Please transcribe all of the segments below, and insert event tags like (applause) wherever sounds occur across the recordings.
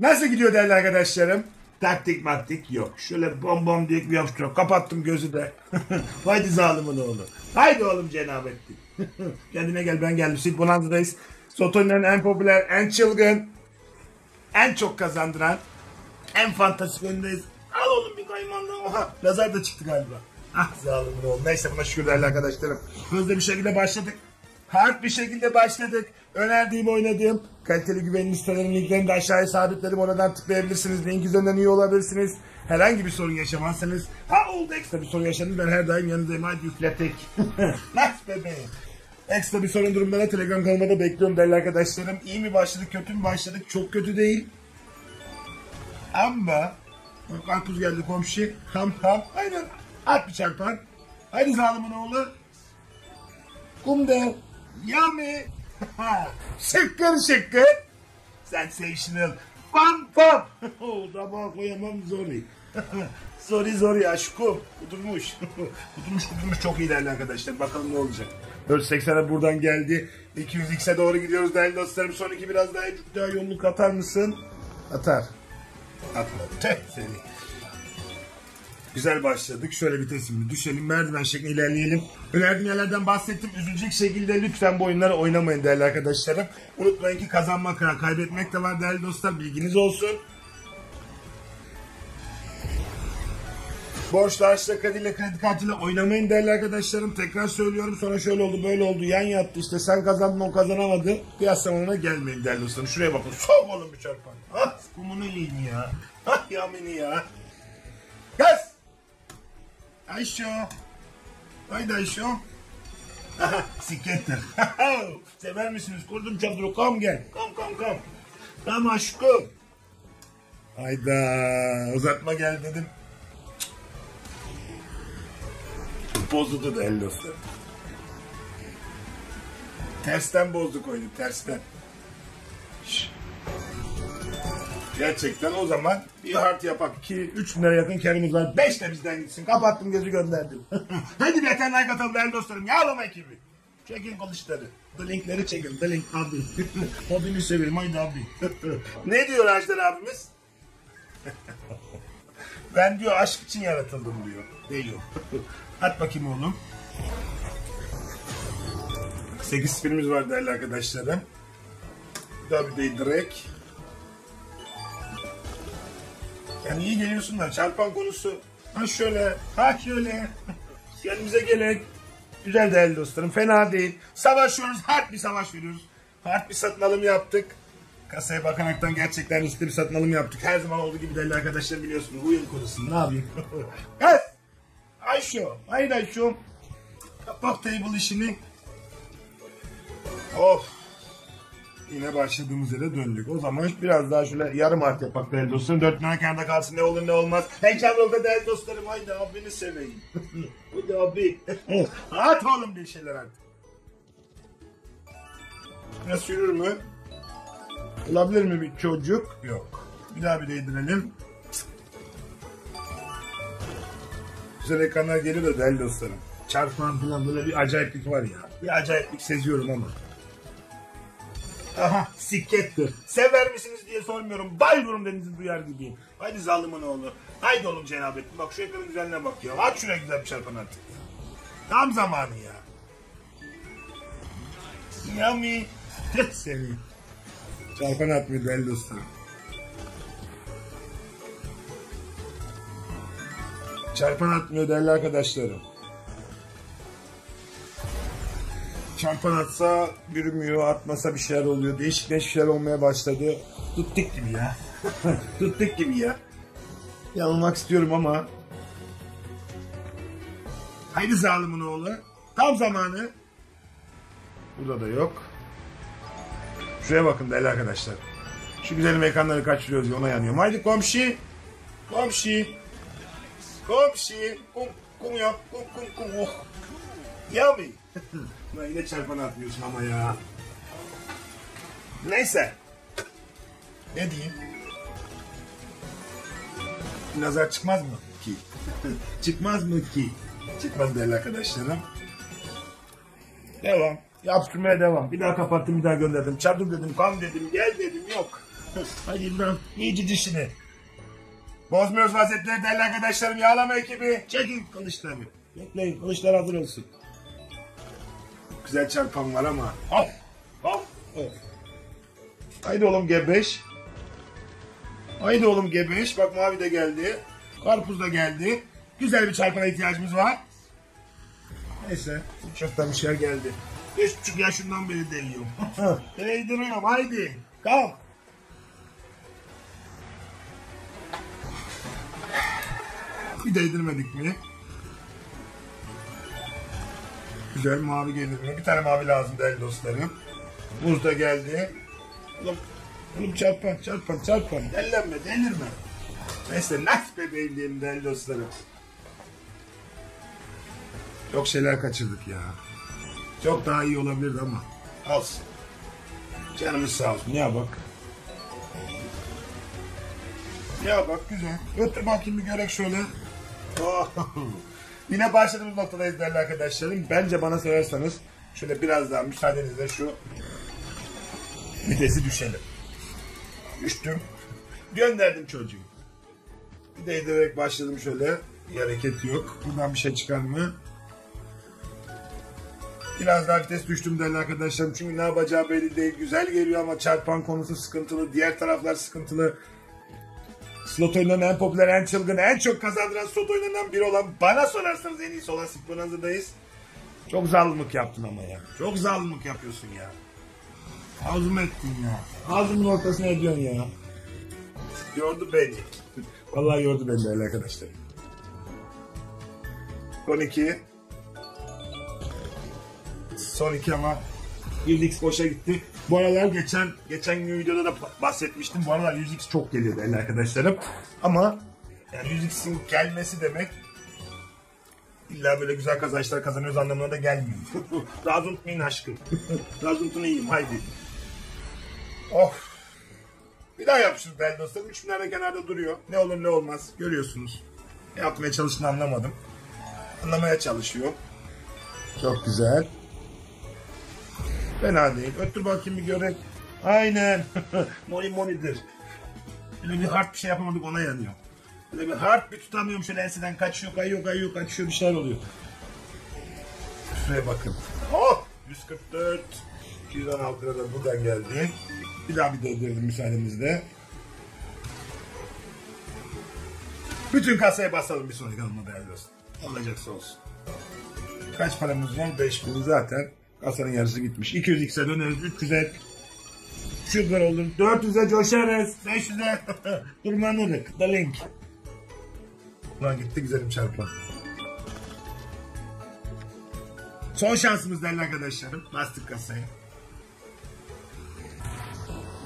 Nasıl gidiyor değerli arkadaşlarım? Taktik maktik yok. Şöyle bom bom diye bir yapıştırıyorum. Kapattım gözü de. (laughs) Haydi zalimin oğlu. Haydi oğlum cenabetlik. (laughs) Kendine gel ben geldim. Sid Bonanza'dayız. Soto'nun en popüler, en çılgın, en çok kazandıran, en fantastik önündeyiz. Al oğlum bir kaymandan. Oha lazer de çıktı galiba. Ah zalimin oğlu. Neyse buna şükür değerli arkadaşlarım. Hızlı bir şekilde başladık. Hard bir şekilde başladık. Önerdiğim oynadığım kaliteli güvenilir sitelerin linklerini de aşağıya sabitledim. Oradan tıklayabilirsiniz. Link üzerinden üye olabilirsiniz. Herhangi bir sorun yaşamazsanız ha oldu ekstra bir sorun yaşadınız. Ben her daim yanınızdayım. Hadi yükletek. (laughs) Nice bebeğim. Ekstra bir sorun durumda Telegram kanalıma da bekliyorum değerli arkadaşlarım. İyi mi başladık, kötü mü başladık? Çok kötü değil. Ama karpuz geldi komşu. Ham ham. Aynen. At bir çarpan. Haydi zalimin oğlu. Kumde. Yummy. (laughs) şıkkır şıkkır. Sensational. Fun. (laughs) oh, Tabağa koyamam sorry. sorry (laughs) sorry aşkım. Kudurmuş. kudurmuş kudurmuş çok iyi değerli arkadaşlar. Bakalım ne olacak. 480'e buradan geldi. 200x'e doğru gidiyoruz değerli dostlarım. Son iki biraz daha, daha yolluk atar mısın? Atar. Atma. Tüh seni. Güzel başladık. Şöyle vitesimli düşelim. Merdiven şeklinde ilerleyelim. Önerdiğim yerlerden bahsettim. Üzülecek şekilde lütfen bu oyunları oynamayın değerli arkadaşlarım. Unutmayın ki kazanmak kadar kaybetmek de var değerli dostlar. Bilginiz olsun. Borçla, harçla, krediyle, kredi kartıyla oynamayın değerli arkadaşlarım. Tekrar söylüyorum. Sonra şöyle oldu, böyle oldu. Yan yattı işte. Sen kazandın, o kazanamadı. Kıyaslamanına gelmeyin değerli dostlarım. Şuraya bakın. Sok oğlum bir çarpan. Ah, kumunu yiyin ya. Ah yamini ya. Ayşo. Haydi Ayşo. (laughs) Sikettir. (laughs) Sever misiniz? Kurdum çadırı. Kom gel. Kom kom kom. Kom aşkım. Hayda. Uzatma gel dedim. Bozuldu da el dostlarım. Tersten bozduk oyunu. Tersten. Gerçekten o zaman bir hard yapak. 2 3 lira yakın karımız var. 5 de bizden gitsin. Kapattım gözü gönderdim. (laughs) Hadi bir yeter like atalım değerli dostlarım. Yağlama ekibi. Çekin kılıçları. The linkleri çekin. The link abi. (laughs) Hobini severim. Haydi abi. (laughs) ne diyor Ajdar abimiz? ben diyor aşk için yaratıldım diyor. Diyor. At bakayım oğlum. 8 filmimiz var değerli arkadaşlarım. Daha bir Yani iyi geliyorsun da çarpan konusu. Ha şöyle, ha şöyle. Yanımıza gelek. Güzel değerli dostlarım. Fena değil. Savaşıyoruz. Hard bir savaş veriyoruz. Hard bir satın alım yaptık. Kasaya bakanaktan gerçekten riskli bir satın alım yaptık. Her zaman olduğu gibi değerli arkadaşlar biliyorsunuz. Uyum konusunda ne yapayım? (laughs) evet. Ayşo. Haydi Ayşo. Kapak table işini. Of. Yine başladığımız yere döndük. O zaman biraz daha şöyle yarım art yapak değerli dostlarım. Dört kanda kalsın ne olur ne olmaz. Heyecan oldu değerli dostlarım. Haydi abini seveyim. (laughs) Haydi abi. (laughs) At oğlum bir şeyler artık. Nasıl yürür mü? Olabilir mi bir çocuk? Yok. Bir daha bir değdirelim. Güzel ekranlar geliyor da değerli dostlarım. Çarpan falan böyle bir acayiplik var ya. Bir acayiplik seziyorum ama. Aha sikettir. Sever misiniz diye sormuyorum. Bayılıyorum denizi duyar gibiyim. Haydi zalimin oğlu. Haydi oğlum cenabettin. Bak şu ekranın güzelliğine bak ya. Aç şuraya güzel bir çarpan artık. Tam zamanı ya. Yummy. Seni. Çarpan atmıyor değerli dostlarım. Çarpan atmıyor değerli arkadaşlarım. Çarpan atsa yürümüyor, atmasa bir şeyler oluyor. Değişik değişik şeyler olmaya başladı. Tuttuk gibi ya. (laughs) Tuttuk gibi ya. Yanılmak istiyorum ama. Haydi zalimin oğlu. Tam zamanı. Burada da yok. Şuraya bakın değerli arkadaşlar. Şu güzelim ekranları kaçırıyoruz ona yanıyorum. Haydi komşu. Komşu. Komşu. Kum, kum yap. Kum kum kum. Oh. Yummy. Lan yine çarpana atmıyorsun ama ya. Neyse. Ne diyeyim? Nazar çıkmaz mı ki? (laughs) çıkmaz mı ki? Çıkmaz değerli arkadaşlarım. Devam. Yapıştırmaya devam. Bir daha kapattım bir daha gönderdim. Çardım dedim, kan dedim, gel dedim yok. (laughs) Hadi İbrahim. İyice dişini. Bozmuyoruz vaziyetleri değerli arkadaşlarım. Yağlama ekibi. Çekin kılıçları. Bekleyin kılıçlar hazır olsun. Güzel çarpan var ama. Hop. Hop. hop. Haydi oğlum G5. Haydi oğlum G5. Bak mavi de geldi. Karpuz da geldi. Güzel bir çarpana ihtiyacımız var. Neyse. Çoktan bir şeyler geldi. Üç buçuk yaşından beri deliyorum. (laughs) Değdiriyorum haydi. Kalk. Bir değdirmedik mi? Güzel mavi gelir mi? Bir tane mavi lazım değerli dostlarım. Muz da geldi. Oğlum, oğlum çarpan, çarpan, çarpan. Dellenme, delirme. Neyse, nice bebeğim diyelim değerli dostlarım. Çok şeyler kaçırdık ya. Çok daha iyi olabilirdi ama. Olsun. Canımız sağ olsun. Ya bak. Ya bak güzel. Ötür bakayım bir görek şöyle. Oh. Yine başladığımız noktadayız değerli arkadaşlarım. Bence bana sorarsanız şöyle biraz daha müsaadenizle şu vitesi düşelim. Düştüm. Gönderdim çocuğu. Bir de ederek başladım şöyle. Bir hareket yok. Buradan bir şey çıkar mı? Biraz daha vites düştüm değerli arkadaşlarım. Çünkü ne yapacağı belli değil. Güzel geliyor ama çarpan konusu sıkıntılı. Diğer taraflar sıkıntılı. Slot oyunlarının en popüler, en çılgın, en çok kazandıran slot oyunlarından biri olan bana sorarsanız en iyisi olan Spinaza'dayız. Çok zalimlik yaptın ama ya. Çok zalimlik yapıyorsun ya. Ağzımı ettin ya. Ağzımın ortasına ediyorsun ya. Yordu beni. (laughs) Vallahi yordu beni değerli arkadaşlar. Son iki. Son iki ama 100x boşa gitti. Bu aralar geçen geçen gün videoda da bahsetmiştim. Bu aralar 100x çok geliyor değerli arkadaşlarım. Ama yani 100x'in gelmesi demek illa böyle güzel kazançlar kazanıyoruz anlamına da gelmiyor. (laughs) Razı unutmayın aşkım. (laughs) Razı unutun iyiyim haydi. Of. Bir daha yapışırız değerli dostlarım. 3 binler kenarda duruyor. Ne olur ne olmaz. Görüyorsunuz. Ne yapmaya çalıştığını anlamadım. Anlamaya çalışıyor. Çok güzel. Fena değil. Öttür bakayım bir görek. Aynen. (laughs) moni monidir. Böyle bir hard bir şey yapamadık ona yanıyor. Böyle bir hard bir tutamıyorum şöyle enseden kaçıyor kayıyor kayıyor kaçıyor bir şeyler oluyor. Şuraya bakın. Oh! 144. 216 lira da buradan geldi. Bir daha bir değdirdim müsaadenizle. Bütün kasaya basalım bir sonraki alma değerli dostum. Olacaksa olsun. Kaç paramız var? 5000 zaten. Kasanın yarısı gitmiş. 200x'e döneriz. 300'e şükür olur. 400'e coşarız. 500'e (laughs) durmanırız. The link. Ulan gitti güzelim çarpma. Son şansımız değerli arkadaşlarım. Bastık kasayı.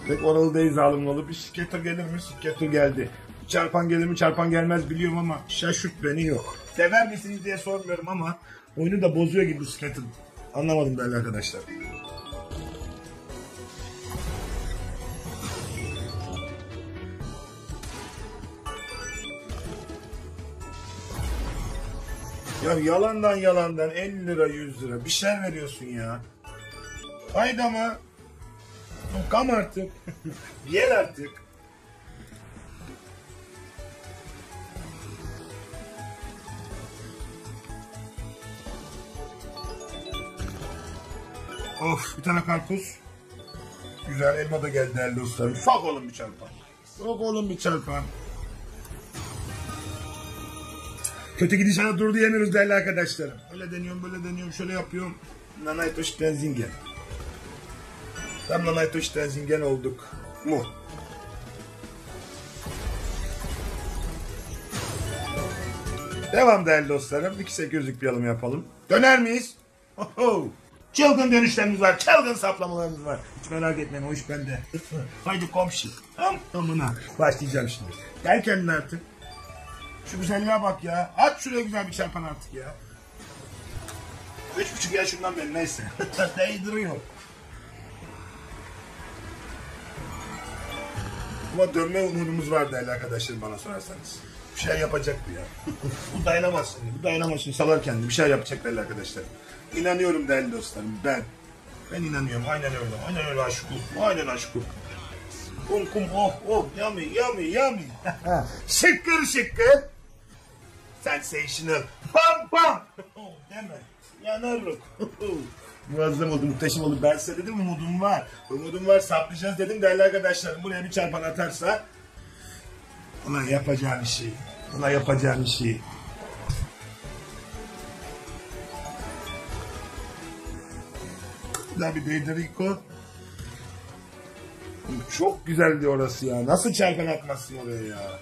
Pek oralı değil zalim olup bir skater gelir mi? Skater geldi. Çarpan gelir mi? Çarpan gelmez biliyorum ama şaşırt beni yok. Sever misiniz diye sormuyorum ama oyunu da bozuyor gibi bu skater. Anlamadım değerli arkadaşlar. Ya yalandan yalandan 50 lira 100 lira bir şey veriyorsun ya. Haydi ama. Kam artık. (laughs) Yer artık. Of bir tane karpuz. Güzel elma da geldi değerli dostlarım. Sok oğlum bir çarpan. Sok oğlum bir çarpan. Kötü gidişata dur diyemiyoruz değerli arkadaşlarım. Öyle deniyorum böyle deniyorum şöyle yapıyorum. Nanaytoş Tenzingen. Tam Nanaytoş Tenzingen olduk. Mu. Devam değerli dostlarım. 2800'lük bir alım yapalım. Döner miyiz? Oho. Çılgın dönüşlerimiz var. Çılgın saplamalarımız var. Hiç merak etmeyin o iş bende. Haydi komşu. Tam tamına. Başlayacağım şimdi. Gel kendine artık. Şu güzelliğe bak ya. Aç şuraya güzel bir çarpan artık ya. Üç buçuk yaşından beri neyse. (laughs) Değdiriyor. Ama dönme umudumuz var değerli arkadaşlarım bana sorarsanız. Bir şey yapacaktı ya. bu dayanamaz şimdi. Bu dayanamaz şimdi. Salar kendini. Bir şey yapacak değerli arkadaşlar. İnanıyorum değerli dostlarım. Ben. Ben inanıyorum. Aynen öyle. Aynen öyle aşkım. Aynen aşkım. Kum kum oh oh yummy yummy yummy. şıkkır şıkkır. Sensational. Pam pam. Oh, Deme. Yanarım. (laughs) Muazzam oldu, muhteşem oldu. Ben size dedim umudum var. Umudum var, saplayacağız dedim değerli arkadaşlarım. Buraya bir çarpan atarsa ona yapacağın işi, ona yapacağın işi. Bir Federico. Çok güzeldi orası ya. Nasıl çarpan atmazsın oraya ya?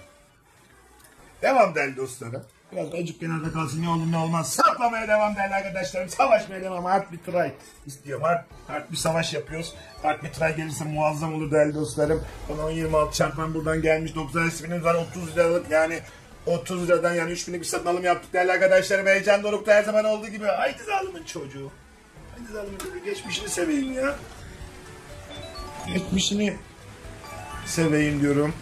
Devam değerli dostlarım. Biraz acık kenarda kalsın ne olur ne olmaz. Saplamaya devam değerli arkadaşlarım. Savaşmaya devam. Hard bir try istiyorum. Hard, hard bir savaş yapıyoruz. Hard bir try gelirse muazzam olur değerli dostlarım. 10-26 çarpan buradan gelmiş. 90 isminiz var. 30 liralık yani 30 liradan yani 3000'lik bir satın alım yaptık değerli arkadaşlarım. Heyecan dorukta her zaman olduğu gibi. Haydi zalimin çocuğu. Haydi zalimin çocuğu. Geçmişini seveyim ya. Geçmişini seveyim diyorum.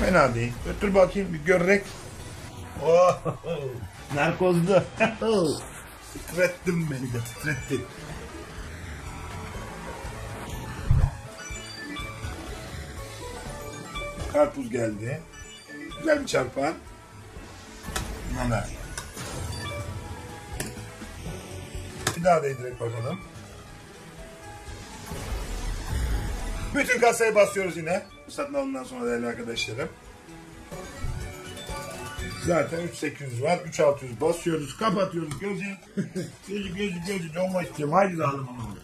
Fena değil. Götür bakayım bir görerek. Oh, narkozdu. (laughs) titrettin beni de titrettin. Karpuz geldi. Güzel bir çarpan. Nana. Bir daha değdirek bakalım. Bütün kasayı basıyoruz yine. Satın alımdan sonra değerli arkadaşlarım. Zaten 3800 var. 3600 basıyoruz. Kapatıyoruz gözü. (laughs) gözü gözü gözü. Donma istiyorum. Haydi dağılım onu.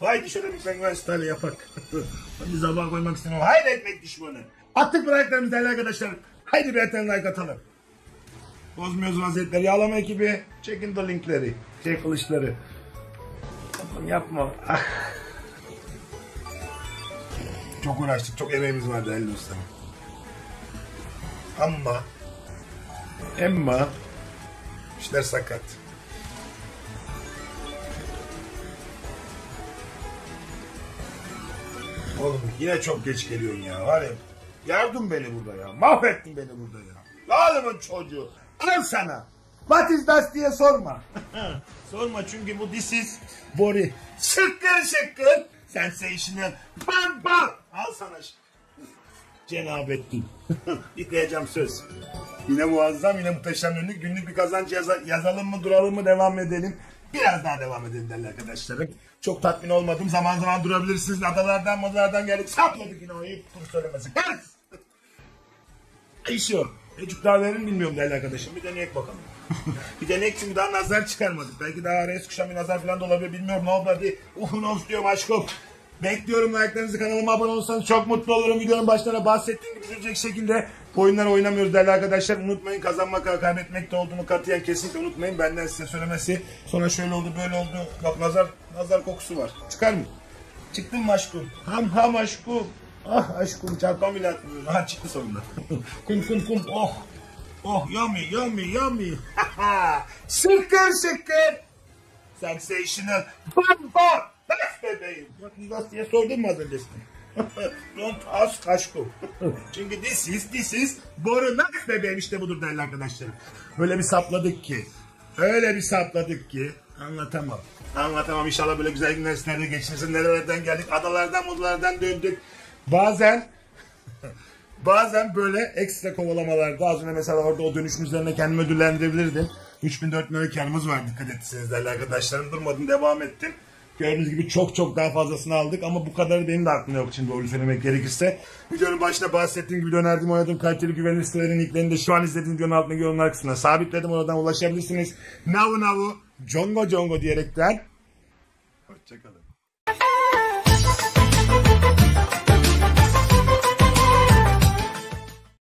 Haydi şöyle bir style yapak. (laughs) Hadi sabah koymak istemiyorum. Haydi ekmek düşmanı. Attık bıraklarımız değerli arkadaşlar. Haydi bir eten like atalım. Bozmuyoruz vaziyetleri. Yağlama ekibi. Çekin de linkleri. Şey kılıçları. Yapma. (laughs) Çok uğraştık, çok emeğimiz var değerli dostlarım. Ama, ama işler sakat. Oğlum yine çok geç geliyorsun ya var ya. Yardım beni burada ya. Mahvettin beni burada ya. Lalemin çocuğu. Al sana. What is that diye sorma. (laughs) sorma çünkü bu this is Bori. Şıkkır şıkkır. Sensational. Bam bam. Al sana. ş- Cenabettin. (laughs) Yıkayacağım söz. Yine muazzam yine muhteşem ünlü. Günlük bir kazanç yaza- yazalım mı duralım mı devam edelim. Biraz daha devam edelim değerli arkadaşlarım. Çok tatmin olmadım. Zaman zaman durabilirsiniz. Adalardan madalardan geldik. Sapladık yine o iyi bunu söylemesi. Kahretsin. İş yok. Ecuk mi bilmiyorum değerli arkadaşım. Bir deneyek bakalım. (laughs) bir deneyek çünkü daha nazar çıkarmadık. Belki daha araya sıkışan bir nazar falan da olabilir. Bilmiyorum ne oldu hadi. Uhun olsun diyorum aşkım. Bekliyorum like'larınızı kanalıma abone olursanız çok mutlu olurum. Videonun başlarına bahsettiğim gibi sürecek şekilde bu oyunları oynamıyoruz değerli arkadaşlar. Unutmayın kazanmak kaybetmekte olduğunu katiyen kesinlikle unutmayın. Benden size söylemesi. Sonra şöyle oldu böyle oldu. Bak nazar nazar kokusu var. Çıkar mı? Çıktın mı aşkım? Ham ham aşkım. Ah aşkım çarpan bile atmıyor. Ha çıktı sonunda. (laughs) kum kum kum oh. Oh yummy yummy yummy. (laughs) şıkkır şıkkır. Sensational. Bam bam. Bebeğim. Nasıl diye sordun mu az önce? (laughs) Don't ask aşkım. (laughs) Çünkü this is this is boru nasıl bebeğim işte budur değerli arkadaşlarım. Öyle bir sapladık ki. Öyle bir sapladık ki. Anlatamam. Anlatamam. İnşallah böyle güzel günler sizlerde geçirsin. Nerelerden geldik. Adalardan modalardan döndük. Bazen (laughs) Bazen böyle ekstra kovalamalarda az önce mesela orada o dönüşün üzerine kendimi ödüllendirebilirdim. 3004 lira karımız var dikkat etseniz değerli arkadaşlarım. Durmadım devam ettim. Gördüğünüz gibi çok çok daha fazlasını aldık ama bu kadarı benim de aklımda yok şimdi doğru söylemek gerekirse. Videonun başında bahsettiğim gibi önerdiğim oynadığım kaliteli güvenilir sitelerin linklerini de şu an izlediğiniz videonun altındaki yorumlar kısmına sabitledim. Oradan ulaşabilirsiniz. Navu navu, congo congo diyerekten. Hoşçakalın.